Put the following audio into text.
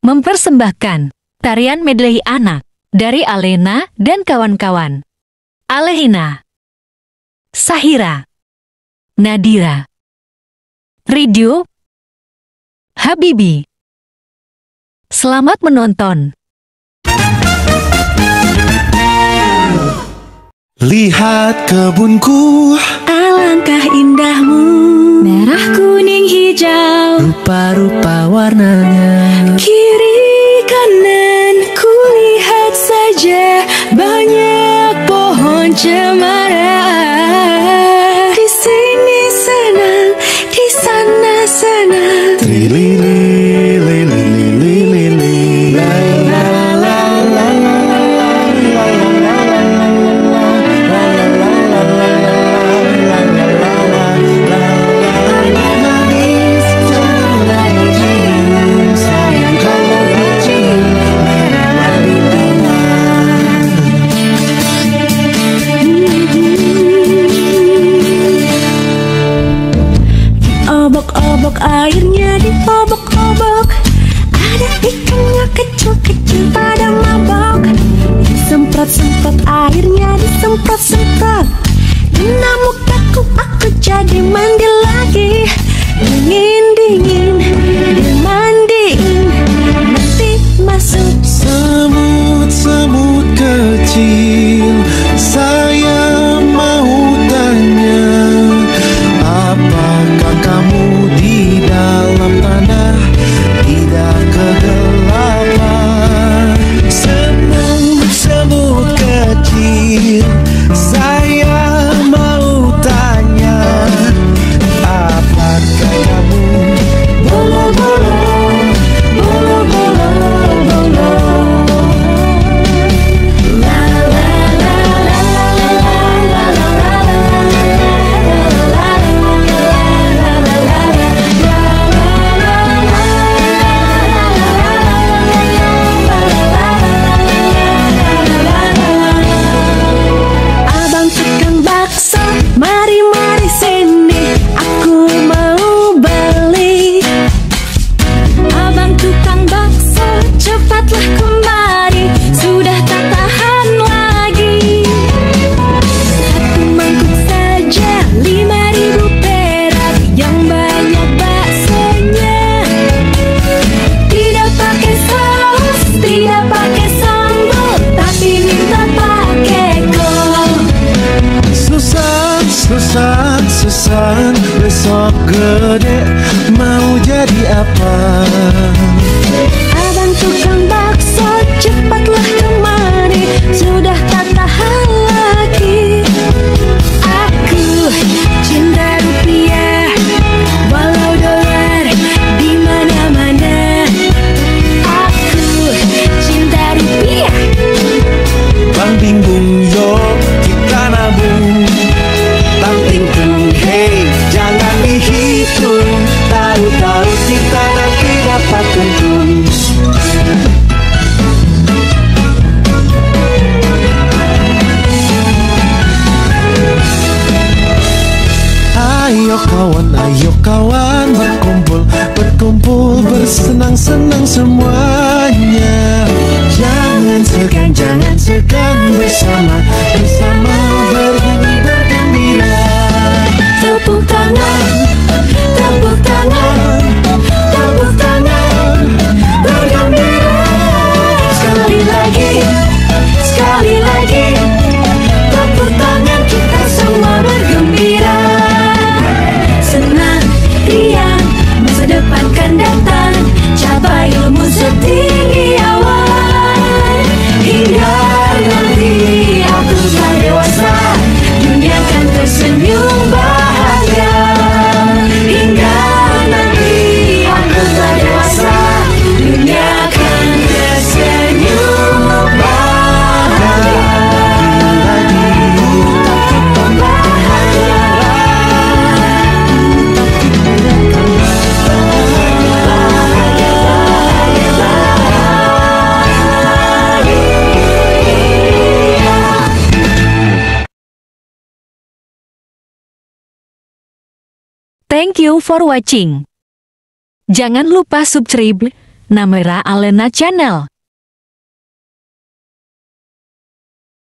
mempersembahkan tarian medley anak dari Alena dan kawan-kawan. Alehina, Sahira, Nadira, Ridio, Habibi. Selamat menonton. Lihat kebunku Alangkah indahmu Merah, kuning, hijau Rupa-rupa warnanya 们 sesat sesan besok gede mau jadi apa? Abang tukang bang Ayo kawan, ayo kawan berkumpul Berkumpul bersenang-senang semuanya. Jangan segan, jangan segan bersama Thank you for watching. Jangan lupa subscribe Namera Alena Channel.